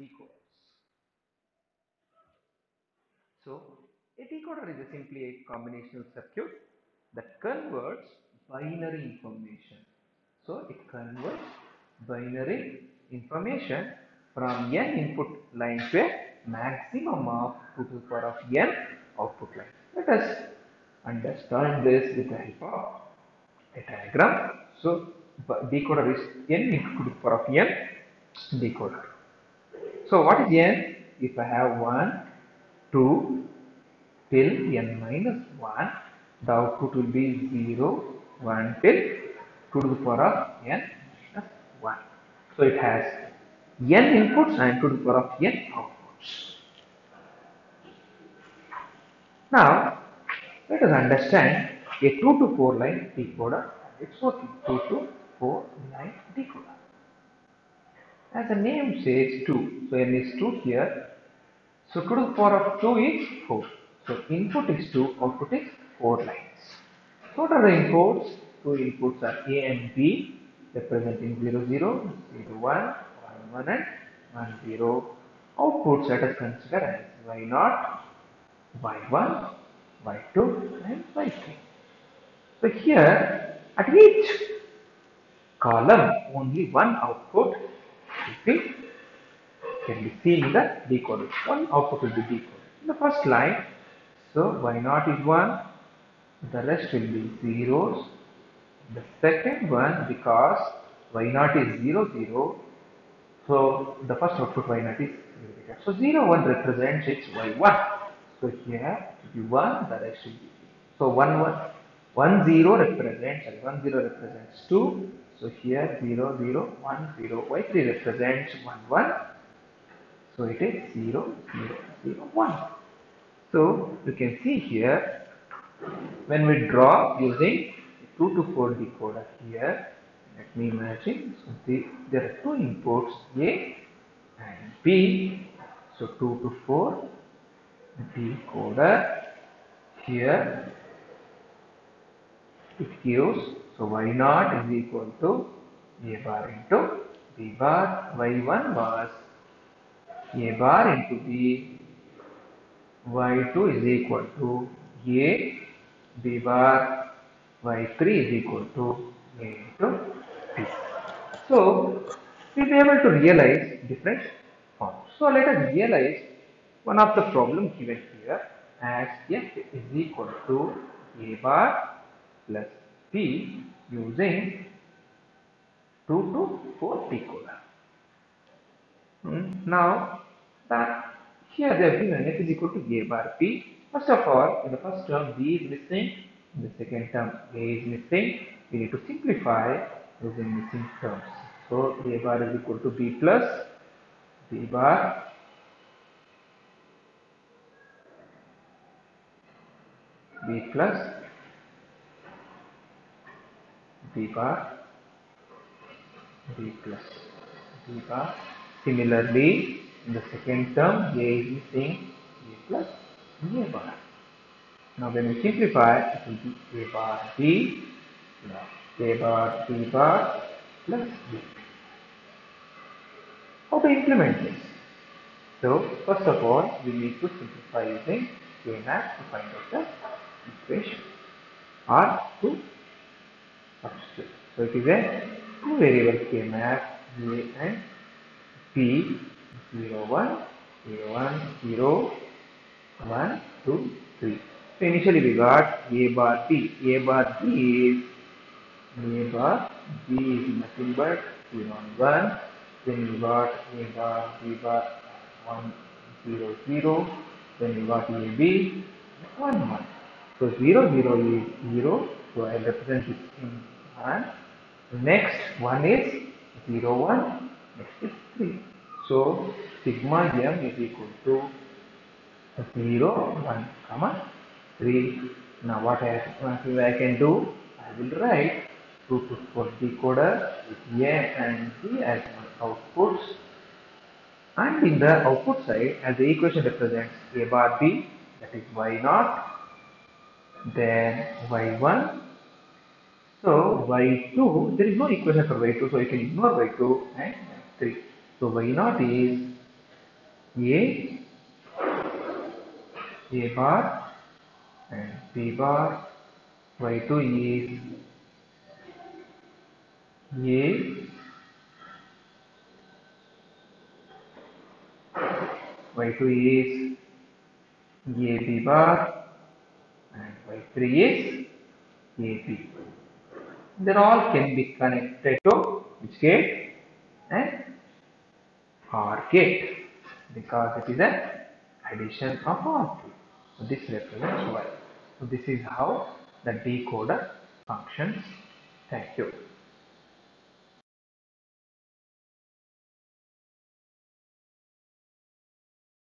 decoders. So a decoder is simply a combinational circuit that converts binary information. So it converts binary information from n input line to a maximum of 2 to the power of n output line. Let us understand this with the help of a diagram. So decoder is n 2 to the power of n decoder. So what is n? If I have 1, 2 till n minus 1, the output will be 0, 1 till 2 to the power of n minus 1. So it has n inputs and 2 to the power of n outputs. Now let us understand a 2 to 4 line decoder its working 2 to 4 line decoder. As the name says 2, so n is 2 here. So 2 to the power of 2 is 4. So input is 2, output is 4 lines. What are the inputs? Two inputs are A and B representing 0, 0, 0, 1, 1, 1 and 1, 0. Outputs let us consider as Y0, Y1, Y2 and Y3. So here at each column only one output be can be seen in the decoder. One output will be decoded. In the first line, so y0 is 1, the rest will be zeros. The second one, because y0 is 0, 0, so the first output y0 is 0. So 0, 1 represents its y1. So here it will be 1, the rest will be 0. So 1, 1, 1, 0 represents, sorry, 1, 0 represents 2. So here 0, 0, 1, 0, y3 represents 1, 1. So it is 0, 0, 0, 1. So you can see here when we draw using 2 to 4 decoder here, let me imagine. So the, there are two inputs A and B. So 2 to 4 decoder here it gives so y0 is equal to a bar into b bar y1 was a bar into b y2 is equal to a b bar y3 is equal to a into b. So we'll be able to realize different forms. So let us realize one of the problem given here as f is equal to a bar plus b using 2 to 4 decoder. Hmm, Now that here they have given f is equal to a bar p. First of all, in the first term b is missing, in the second term a is missing. We need to simplify using missing terms. So a bar is equal to b plus b bar b plus b bar b plus b bar. Similarly, in the second term, a is missing a plus a bar. Now when we simplify, it will be a bar b plus a bar b bar plus b. How to implement this? So first of all, we need to simplify using K-map to find out the equation or to substitute. So it is a two variable K-math A and B 0 1 0 1 0 1 2 3. So initially we got A bar B. A bar B is A bar B is nothing but 0 1. Then we got A bar B bar 1 0 0. Then we got A B 1 1. So 0 0 is 0. So I represent it in 1. Next one is 0 1. Next is 3. So sigma m is equal to 0 1 comma 3. Now what I, I can do? I will write 2 to 4 decoder with A and B as my outputs and in the output side as the equation represents A bar B that is Y naught then Y1 so Y2 there is no equation for Y2 so you can ignore Y2 and Y3 so Y0 is A, A bar and B bar. Y2 is A, Y2 is AB bar and Y3 is AB. They all can be connected to which gate? Eh? And OR gate because it is an addition of all three. So this represents Y. So this is how the decoder functions. Thank you.